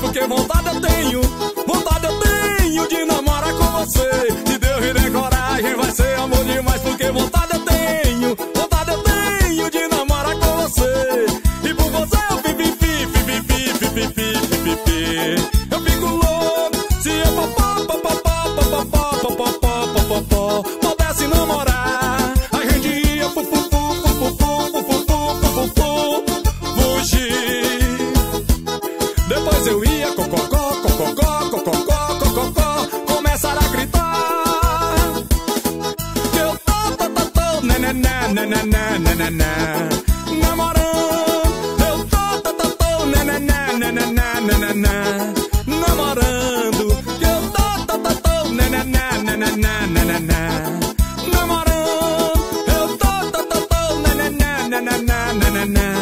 porque vontade eu tenho. Vontade eu tenho de namorar Depois eu ia cococó, cococó, cococó, cococó, começar a gritar. Que eu tô, tô, tô, tô, nenené, nenené, nenené, namorando. Eu tô, tô, tô, tô, nenené, nenené, nenené, namorando. Que eu tô, tô, tô, tô, nenené, nenené, nenené. na Eu na na tô, tô.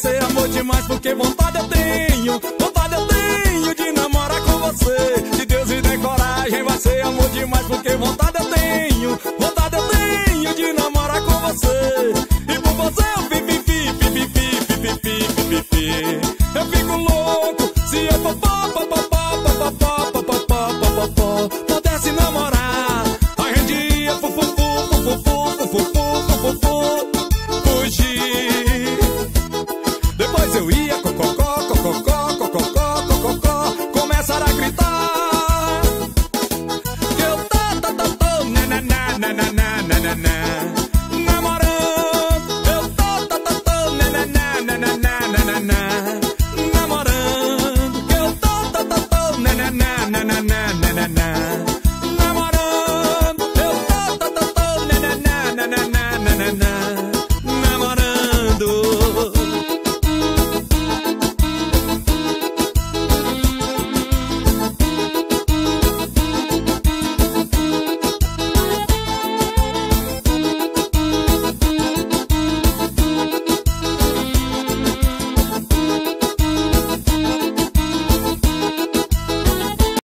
Ser amor demais, porque vontade eu tenho. Vontade eu tenho de namorar com você. Se Deus me der coragem, vai ser amor demais, porque vontade eu tenho. Vontade eu tenho de namorar com você. E por você eu pipi, pipi, pipi, pipi, pipi. Eu fico louco se eu papá, yeah.